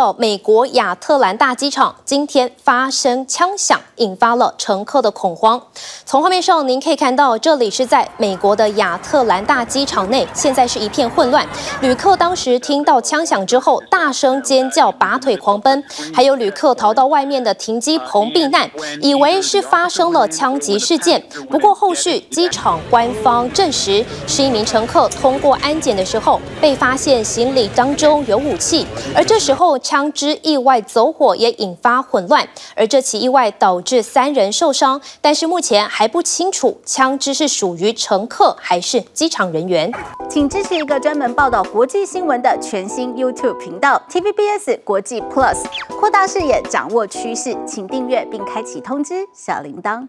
到，美国亚特兰大机场今天发生枪响，引发了乘客的恐慌。从画面上您可以看到，这里是在美国的亚特兰大机场内，现在是一片混乱。旅客当时听到枪响之后，大声尖叫，拔腿狂奔，还有旅客逃到外面的停机棚避难，以为是发生了枪击事件。不过后续机场官方证实，是一名乘客通过安检的时候，被发现行李当中有武器，而这时候。枪支意外走火也引发混乱，而这起意外导致三人受伤，但是目前还不清楚枪支是属于乘客还是机场人员。请支持一个专门报道国际新闻的全新 YouTube 频道 TVBS 国际 Plus，扩大视野，掌握趋势，请订阅并开启通知小铃铛。